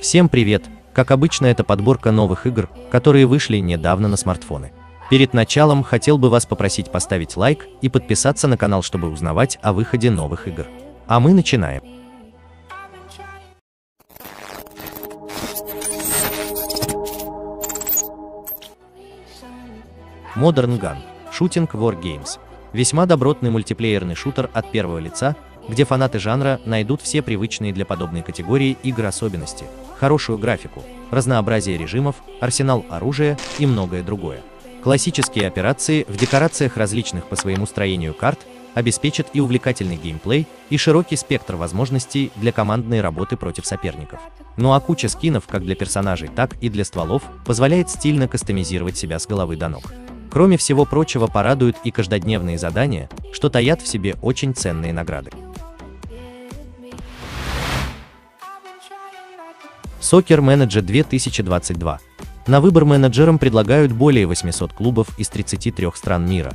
Всем привет! Как обычно, это подборка новых игр, которые вышли недавно на смартфоны. Перед началом хотел бы вас попросить поставить лайк и подписаться на канал, чтобы узнавать о выходе новых игр. А мы начинаем. Modern Gun – Shooting War Games. Весьма добротный мультиплеерный шутер от первого лица, где фанаты жанра найдут все привычные для подобной категории игр особенности, хорошую графику, разнообразие режимов, арсенал оружия и многое другое. Классические операции в декорациях различных по своему строению карт обеспечат и увлекательный геймплей, и широкий спектр возможностей для командной работы против соперников. Ну а куча скинов как для персонажей, так и для стволов позволяет стильно кастомизировать себя с головы до ног. Кроме всего прочего порадуют и каждодневные задания, что таят в себе очень ценные награды. Soccer Manager 2022. На выбор менеджерам предлагают более 800 клубов из 33 стран мира.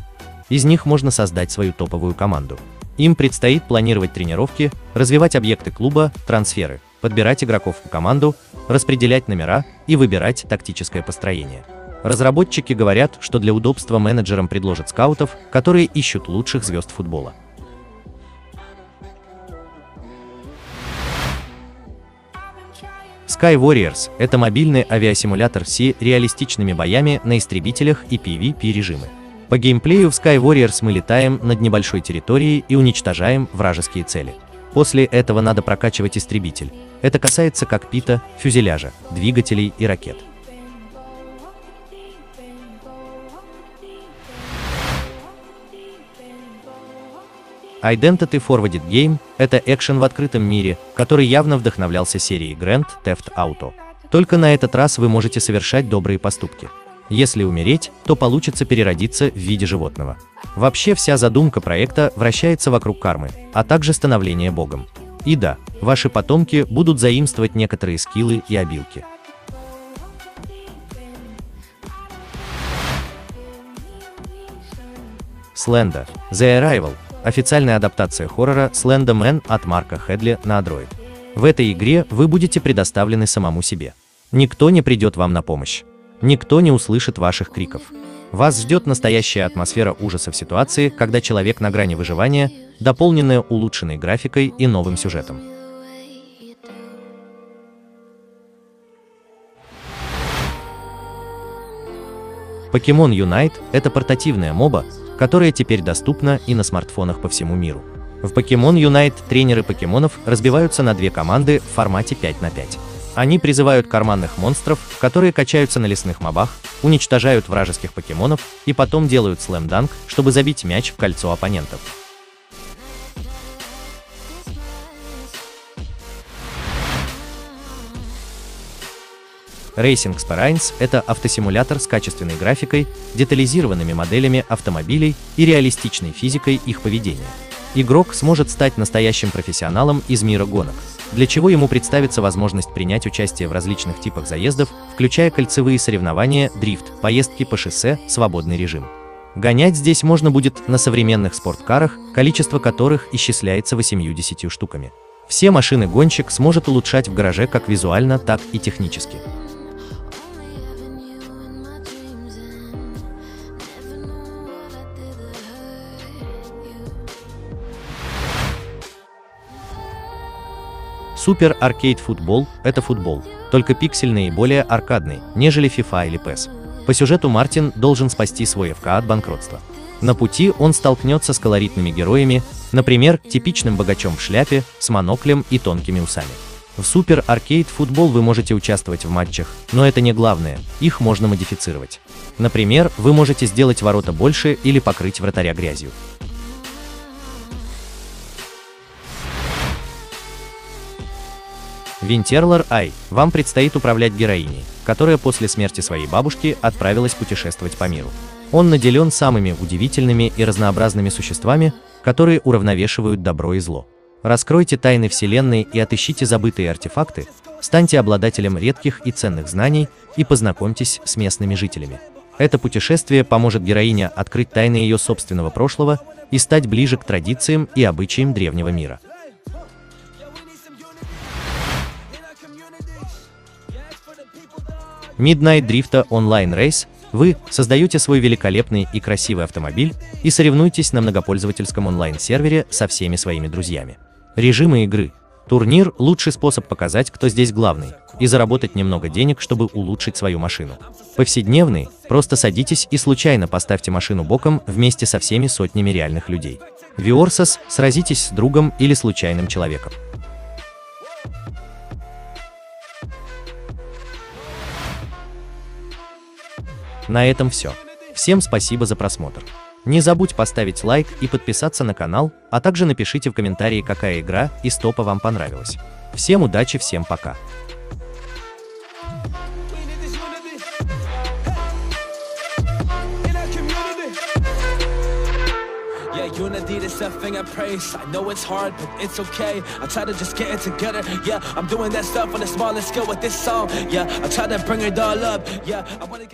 Из них можно создать свою топовую команду. Им предстоит планировать тренировки, развивать объекты клуба, трансферы, подбирать игроков в команду, распределять номера и выбирать тактическое построение. Разработчики говорят, что для удобства менеджерам предложат скаутов, которые ищут лучших звезд футбола. Sky Warriors – это мобильный авиасимулятор с реалистичными боями на истребителях и PvP режимы. По геймплею в Sky Warriors мы летаем над небольшой территорией и уничтожаем вражеские цели. После этого надо прокачивать истребитель. Это касается кокпита, фюзеляжа, двигателей и ракет. Identity Forwarded Game – это экшен в открытом мире, который явно вдохновлялся серией Grand Theft Auto. Только на этот раз вы можете совершать добрые поступки. Если умереть, то получится переродиться в виде животного. Вообще вся задумка проекта вращается вокруг кармы, а также становления богом. И да, ваши потомки будут заимствовать некоторые скиллы и обилки. Slenда The Arrival официальная адаптация хоррора Slenderman от Марка Хедли на Android. В этой игре вы будете предоставлены самому себе. Никто не придет вам на помощь. Никто не услышит ваших криков. Вас ждет настоящая атмосфера ужаса в ситуации, когда человек на грани выживания, дополненная улучшенной графикой и новым сюжетом. Покемон Unite – это портативная моба, которая теперь доступна и на смартфонах по всему миру. В Pokemon Unite тренеры покемонов разбиваются на две команды в формате 5 на 5. Они призывают карманных монстров, которые качаются на лесных мобах, уничтожают вражеских покемонов и потом делают слэм-данк, чтобы забить мяч в кольцо оппонентов. Racing Sparines – это автосимулятор с качественной графикой, детализированными моделями автомобилей и реалистичной физикой их поведения. Игрок сможет стать настоящим профессионалом из мира гонок, для чего ему представится возможность принять участие в различных типах заездов, включая кольцевые соревнования, дрифт, поездки по шоссе, свободный режим. Гонять здесь можно будет на современных спорткарах, количество которых исчисляется 8-10 штуками. Все машины гонщик сможет улучшать в гараже как визуально, так и технически. Супер Аркейд Футбол – это футбол, только пиксельный и более аркадный, нежели FIFA или PES. По сюжету Мартин должен спасти свой ФК от банкротства. На пути он столкнется с колоритными героями, например, типичным богачом в шляпе, с моноклем и тонкими усами. В Супер Аркейд Футбол вы можете участвовать в матчах, но это не главное, их можно модифицировать. Например, вы можете сделать ворота больше или покрыть вратаря грязью. Винтерлер Ай, вам предстоит управлять героиней, которая после смерти своей бабушки отправилась путешествовать по миру. Он наделен самыми удивительными и разнообразными существами, которые уравновешивают добро и зло. Раскройте тайны Вселенной и отыщите забытые артефакты, станьте обладателем редких и ценных знаний и познакомьтесь с местными жителями. Это путешествие поможет героине открыть тайны ее собственного прошлого и стать ближе к традициям и обычаям древнего мира. Midnight Drifta Online Race вы создаете свой великолепный и красивый автомобиль и соревнуетесь на многопользовательском онлайн-сервере со всеми своими друзьями. Режимы игры. Турнир – лучший способ показать, кто здесь главный, и заработать немного денег, чтобы улучшить свою машину. Повседневный – просто садитесь и случайно поставьте машину боком вместе со всеми сотнями реальных людей. Виорсос – сразитесь с другом или случайным человеком. На этом все. Всем спасибо за просмотр. Не забудь поставить лайк и подписаться на канал, а также напишите в комментарии, какая игра из топа вам понравилась. Всем удачи, всем пока. Unity, this that thing I praise. I know it's hard, but it's okay. I try to just get it together. Yeah, I'm doing that stuff on a smaller scale with this song. Yeah, I try to bring it all up. Yeah, I wanna get